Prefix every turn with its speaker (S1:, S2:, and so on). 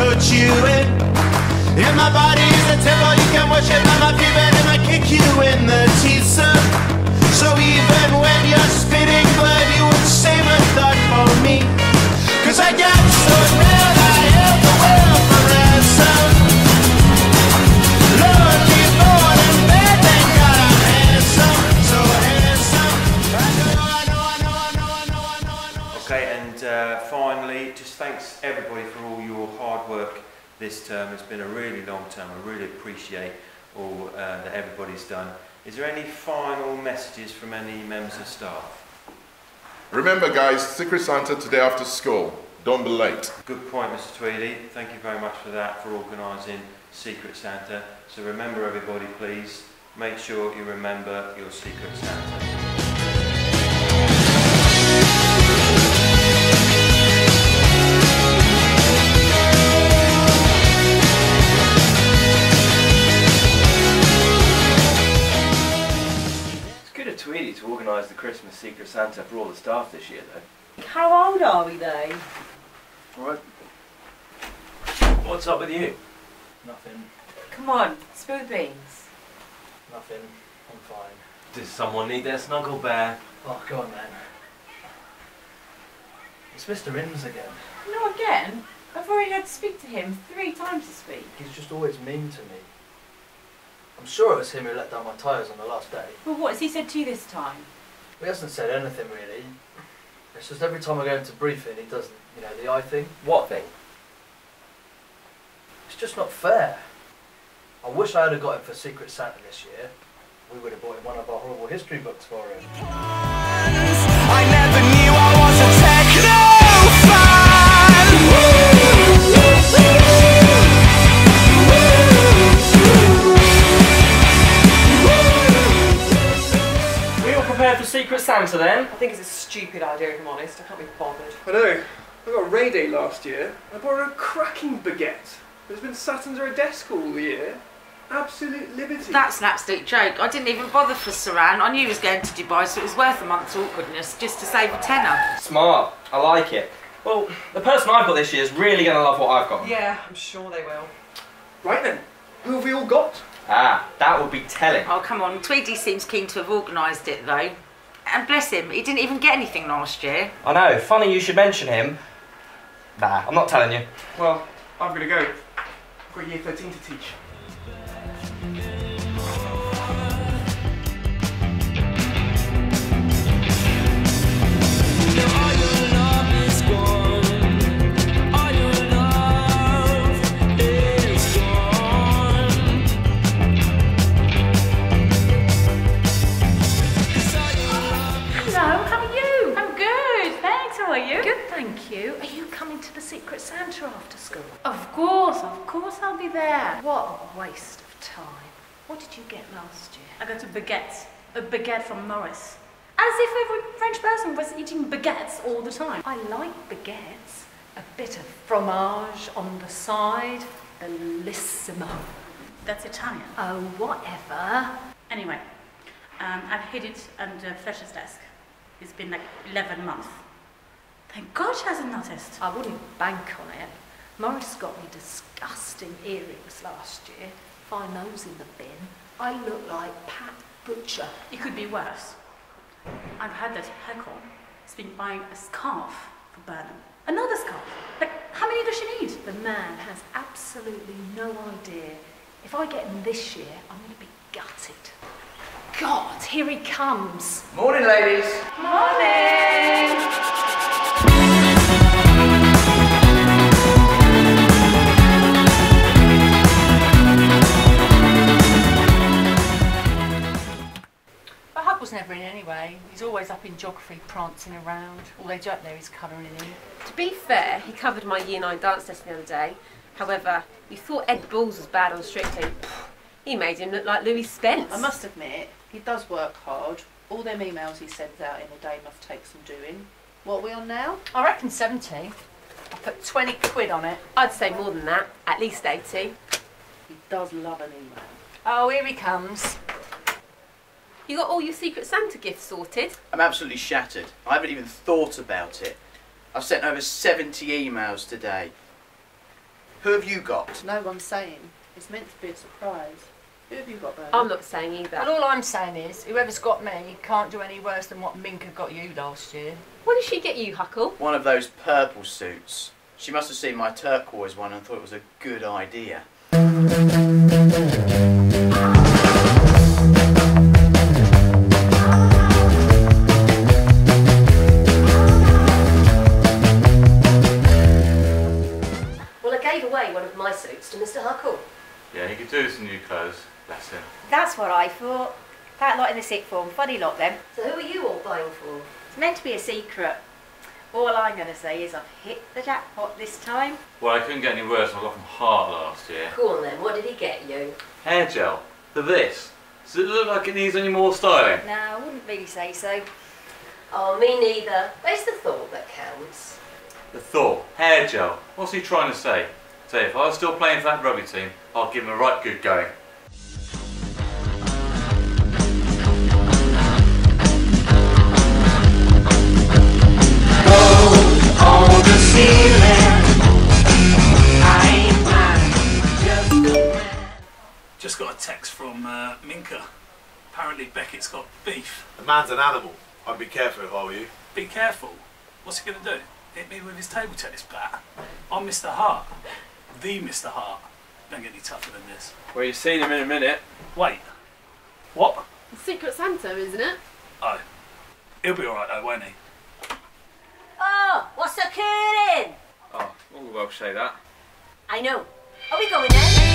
S1: sugarcoat you in. If my body's a temple, you can worship at my feet, but I kick you in the teeth, son. So even when you're spitting blood, you would save a thought for me. Cause I got so mad, I held the world for ransom. Lord, and thank God I'm handsome, so handsome. I know, I know, I know, I know, I know, I know, I know.
S2: Okay, and uh, finally, just thanks everybody for all work this term. It's been a really long term. I really appreciate all uh, that everybody's done. Is there any final messages from any members of staff?
S3: Remember, guys, Secret Santa today after school. Don't be late.
S2: Good point, Mr. Tweedy. Thank you very much for that, for organising Secret Santa. So remember, everybody, please, make sure you remember your Secret Santa.
S4: Santa for all the staff this year, though.
S5: How old are we though?
S4: Alright. What's up with you?
S6: Nothing,
S5: Come on, spill the beans.
S6: nothing. I'm fine.
S4: Does someone need their snuggle bear?
S6: Oh, go on then. It's Mr. Inns again.
S5: No, again. I've already had to speak to him three times this week.
S6: He's just always mean to me. I'm sure it was him who let down my tyres on the last day.
S5: Well, what has he said to you this time?
S6: He hasn't said anything really. It's just every time I go into briefing, he doesn't. you know, the eye thing.
S4: What thing?
S6: It's just not fair. I wish I had got him for Secret Santa this year. We would have bought him one of our horrible history books for him.
S7: For Secret then?
S8: I think it's a stupid idea, if I'm honest. I can't be bothered.
S9: I know. I got a Ray Day last year. I borrowed a cracking baguette. It's been sat under a desk all year. Absolute liberty.
S10: That's an absolute joke. I didn't even bother for Saran. I knew he was going to Dubai, so it was worth a month's awkwardness just to save a tenner.
S7: Smart. I like it. Well, the person I've got this year is really going to love what I've got.
S8: Yeah, I'm sure they will.
S9: Right then. Who have we all got?
S7: Ah, that would be telling.
S10: Oh, come on. Tweedy seems keen to have organised it, though. And bless him, he didn't even get anything last year.
S7: I know, funny you should mention him. Nah, I'm not telling you.
S9: Well, I'm gonna go. I've got year 13 to teach.
S5: You?
S10: Good,
S5: thank you. Are you coming to the Secret Santa after school?
S10: Of course, of course I'll be there.
S5: What a waste of time. What did you get last year?
S11: I got a baguette. A baguette from Morris. As if every French person was eating baguettes all the time.
S5: I like baguettes. A bit of fromage on the side. Bellissimo.
S11: That's Italian.
S5: Oh, whatever.
S11: Anyway, um, I've hid it under Fletcher's desk. It's been like 11 months. Thank God she hasn't noticed.
S5: I wouldn't bank on it. Morris got me disgusting earrings last year. Find those in the bin. I look like Pat Butcher.
S11: It could be worse. I've had that haircut. It's been buying a scarf for Burnham. Another scarf. Like, how many does she need?
S5: The man has absolutely no idea. If I get him this year, I'm going to be gutted. God, here he comes.
S6: Morning, ladies.
S5: Morning!
S11: But was never in anyway. He's always up in geography, prancing around. All they joke there is colouring in.
S8: To be fair, he covered my year 9 dance lesson the other day. However, you thought Ed Balls was bad on Strictly. He made him look like Louie Spence.
S12: I must admit, he does work hard. All them emails he sends out in a day must take some doing. What are we on now?
S11: I reckon 70. I put 20 quid on it.
S8: I'd say more than that, at least 80.
S12: He does love an email.
S11: Oh, here he comes.
S8: You got all your Secret Santa gifts sorted?
S13: I'm absolutely shattered. I haven't even thought about it. I've sent over 70 emails today. Who have you got?
S12: No one's saying. It's meant to be a surprise. Who have you got, Bernard?
S8: I'm not saying either.
S14: Well, all I'm saying is, whoever's got me can't do any worse than what Minka got you last year.
S8: What did she get you, Huckle?
S13: One of those purple suits. She must have seen my turquoise one and thought it was a good idea.
S15: Yeah, he could do with some new clothes. Bless him.
S16: That's what I thought. That lot in the sick form, funny lot them.
S17: So who are you all buying for?
S16: It's meant to be a secret. All I'm going to say is I've hit the jackpot this time.
S15: Well, I couldn't get any worse. I got from Hart last year.
S17: Go on then, what did he get you?
S15: Hair gel. For this. Does it look like it needs any more styling?
S16: No, I wouldn't really say so.
S17: Oh, me neither. But it's the thought that counts.
S15: The thought. Hair gel. What's he trying to say? Say, if I was still playing for that rugby team, I'd give him a right good going.
S1: on the ceiling.
S18: Just got a text from uh, Minka. Apparently Beckett's got beef.
S19: The man's an animal. I'd be careful if I were you.
S18: Be careful. What's he going to do? Hit me with his table tennis bat? I'm Mr. Hart. The Mr. Hart. Don't get any tougher than this.
S4: Well, you've seen him in a minute.
S18: Wait. What?
S8: Secret Santa, isn't it?
S18: Oh. He'll be alright though, won't he?
S17: Oh, what's occurring?
S4: Oh, we'll all well say that.
S17: I know. Are we going then?